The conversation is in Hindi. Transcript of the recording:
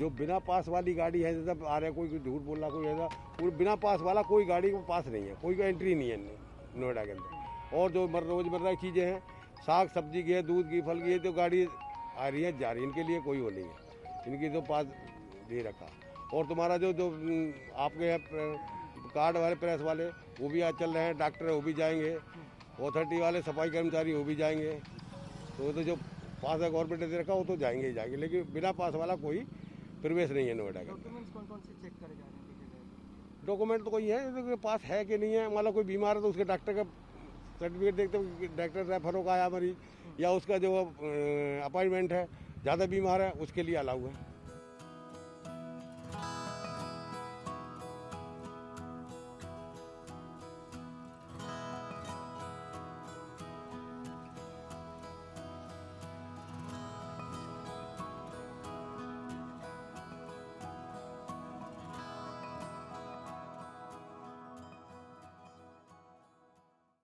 जो बिना पास वाली गाड़ी है जैसा आ रहा है कोई झूठ बोल रहा कोई ऐसा वो बिना पास वाला कोई गाड़ी को पास नहीं है कोई का एंट्री नहीं है नोएडा के अंदर। और जो मर रोज़मर्रा की चीज़ें हैं साग सब्ज़ी की है दूध की फल की है तो गाड़ी आ रही है जा रही है इनके लिए कोई वो नहीं है इनकी तो पास दे रखा। और तुम्हारा जो जो हम्म, आपके कार्ड वाले प्रेस वाले वो भी आज चल रहे हैं डॉक्टर वो भी जाएँगे अथॉरिटी वाले सफ़ाई कर्मचारी वो भी जाएँगे। तो तो जो पास है गवर्नमेंट ने दे रखा वो तो जाएँगे ही जाएँगे लेकिन बिना पास वाला कोई प्रवेश नहीं है नोएडा के हैं? हैं डॉक्यूमेंट तो कोई है तो पास है कि नहीं है? मान लो कोई बीमार है तो उसके डॉक्टर का सर्टिफिकेट देखते हो कि डॉक्टर रेफर होगा आया मरीज़ या उसका जो अपॉइंटमेंट है ज़्यादा बीमार है उसके लिए अलाउ है।